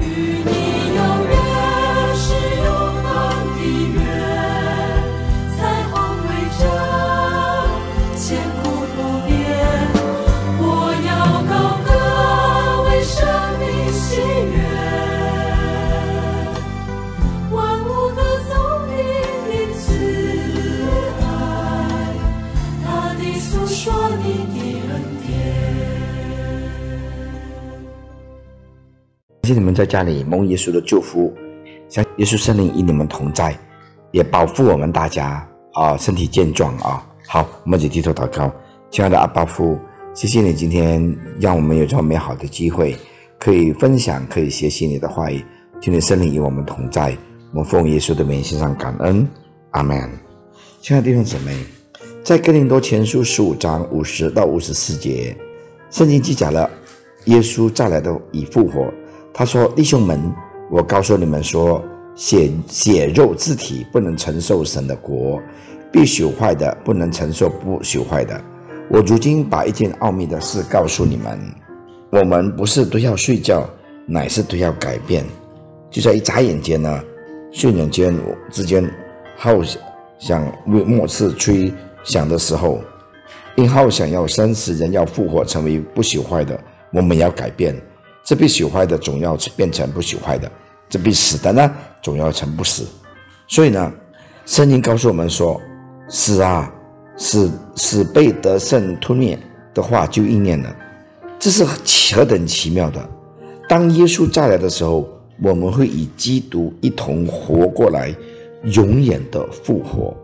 与谢你们在家里蒙耶稣的祝福，像耶稣圣灵与你们同在，也保护我们大家啊，身体健壮啊。好，我们一起低头祷告，亲爱的阿爸父，谢谢你今天让我们有这么美好的机会，可以分享，可以学习你的话语，请你圣灵与我们同在，我们奉耶稣的名献上感恩，阿门。亲爱的弟兄姊妹，在哥林多前书十五章五十到五十四节，圣经记载了耶稣再来的已复活。他说：“弟兄们，我告诉你们说，血血肉之体不能承受神的国，必朽坏的不能承受不朽坏的。我如今把一件奥秘的事告诉你们：我们不是都要睡觉，乃是都要改变。就在一眨眼间呢，瞬眼间之间，号响为末次吹响的时候，因号想要生死人要复活，成为不朽坏的，我们要改变。”这必朽坏的总要变成不朽坏的，这必死的呢总要成不死。所以呢，圣经告诉我们说，死啊，死死被得胜吞灭的话就应验了。这是何等奇妙的！当耶稣再来的时候，我们会与基督一同活过来，永远的复活。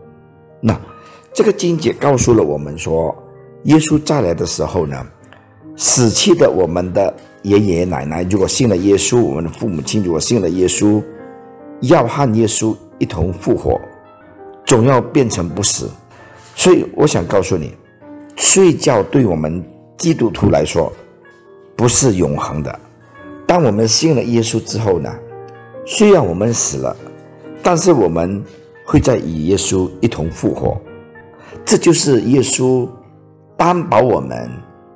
那这个经节告诉了我们说，耶稣再来的时候呢，死去的我们的。爷爷奶奶如果信了耶稣，我们的父母亲如果信了耶稣，要和耶稣一同复活，总要变成不死。所以我想告诉你，睡觉对我们基督徒来说不是永恒的。当我们信了耶稣之后呢，虽然我们死了，但是我们会在与耶稣一同复活。这就是耶稣担保我们，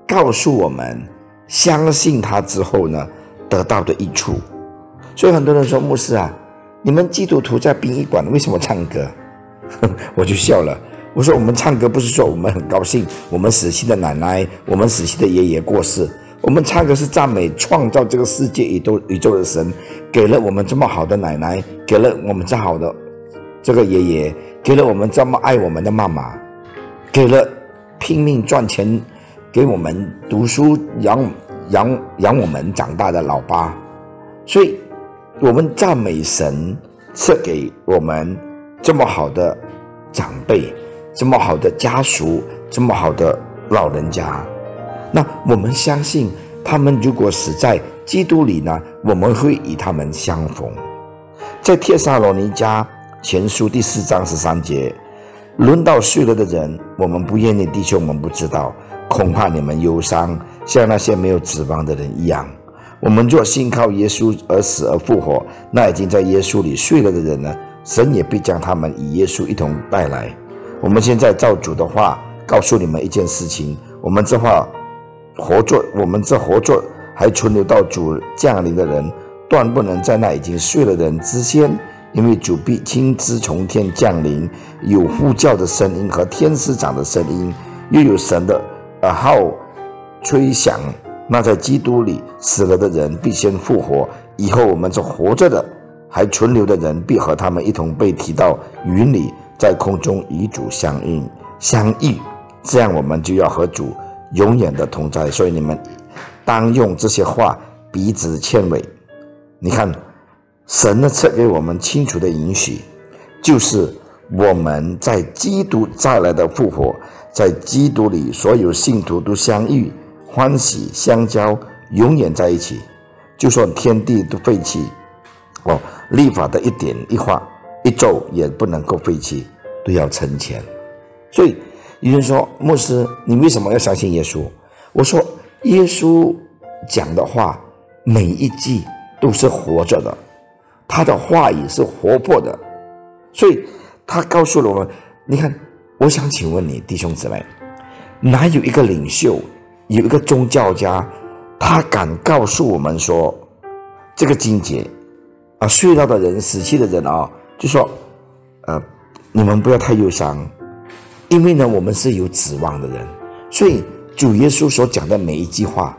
告诉我们。相信他之后呢，得到的益处。所以很多人说，牧师啊，你们基督徒在殡仪馆为什么唱歌？我就笑了。我说，我们唱歌不是说我们很高兴，我们死去的奶奶，我们死去的爷爷过世，我们唱歌是赞美创造这个世界宇宙宇宙的神，给了我们这么好的奶奶，给了我们这好的这个爷爷，给了我们这么爱我们的妈妈，给了拼命赚钱。给我们读书养养养我们长大的老爸，所以，我们赞美神赐给我们这么好的长辈，这么好的家属，这么好的老人家。那我们相信，他们如果死在基督里呢，我们会与他们相逢。在帖撒罗尼迦前书第四章十三节，轮到睡了的人，我们不愿意弟兄们不知道。恐怕你们忧伤，像那些没有指望的人一样。我们若信靠耶稣而死而复活，那已经在耶稣里睡了的人呢？神也必将他们与耶稣一同带来。我们现在照主的话告诉你们一件事情：我们这话活着，我们这活着还存留到主降临的人，断不能在那已经睡了的人之先，因为主必亲自从天降临，有呼叫的声音和天使长的声音，又有神的。而号吹响，那在基督里死了的人必先复活。以后我们这活着的，还存留的人，必和他们一同被提到云里，在空中与主相应相遇。这样，我们就要和主永远的同在。所以，你们当用这些话彼此劝慰。你看，神呢赐给我们清楚的允许，就是我们在基督再来的复活。在基督里，所有信徒都相遇、欢喜、相交，永远在一起。就算天地都废弃，哦，立法的一点一画、一咒也不能够废弃，都要成全。所以有人说：“牧师，你为什么要相信耶稣？”我说：“耶稣讲的话，每一句都是活着的，他的话语是活泼的，所以他告诉了我们，你看。”我想请问你，弟兄姊妹，哪有一个领袖，有一个宗教家，他敢告诉我们说，这个境界啊，隧道的人、死去的人啊，就说，呃，你们不要太忧伤，因为呢，我们是有指望的人，所以主耶稣所讲的每一句话，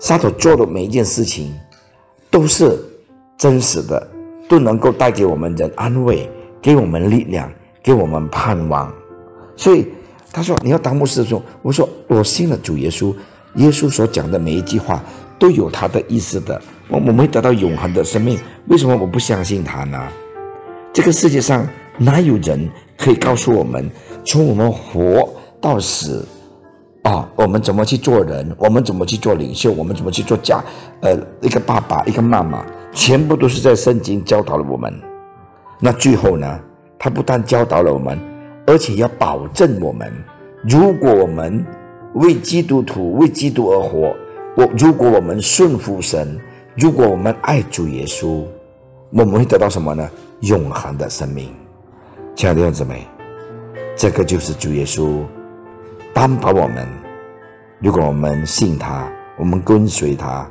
他所做的每一件事情，都是真实的，都能够带给我们人安慰，给我们力量，给我们盼望。所以他说：“你要当牧师的时候，我说我信了主耶稣，耶稣所讲的每一句话都有他的意思的。我我们会得到永恒的生命。为什么我不相信他呢？这个世界上哪有人可以告诉我们，从我们活到死啊，我们怎么去做人，我们怎么去做领袖，我们怎么去做家，呃，一个爸爸，一个妈妈，全部都是在圣经教导了我们。那最后呢，他不但教导了我们。”而且要保证我们，如果我们为基督徒、为基督而活，我如果我们顺服神，如果我们爱主耶稣，我们会得到什么呢？永恒的生命。亲爱的弟兄姊妹，这个就是主耶稣担保我们，如果我们信他，我们跟随他，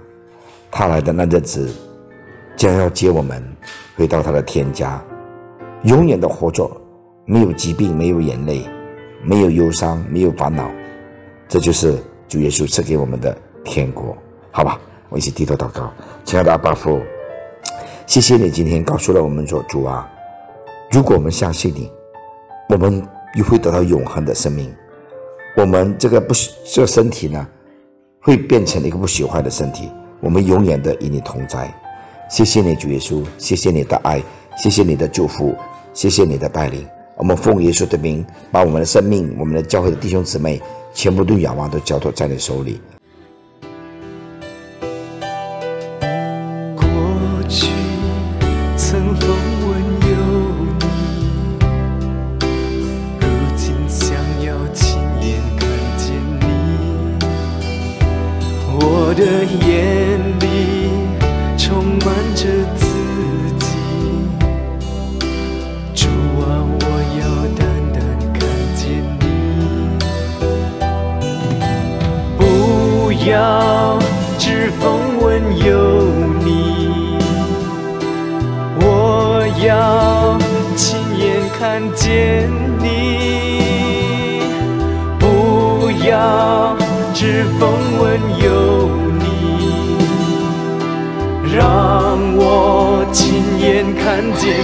他来的那日子将要接我们回到他的天家，永远的活着。没有疾病，没有眼泪，没有忧伤，没有烦恼，这就是主耶稣赐给我们的天国，好吧？我一起低头祷告，亲爱的阿爸父，谢谢你今天告诉了我们说，主啊，如果我们相信你，我们又会得到永恒的生命，我们这个不这个身体呢，会变成一个不朽坏的身体，我们永远的与你同在。谢谢你，主耶稣，谢谢你的爱，谢谢你的祝福，谢谢你的带领。我们奉耶稣的名，把我们的生命、我们的教会的弟兄姊妹，全部都仰望，都交托在你手里。看见你。不要只风闻有你，让我亲眼看见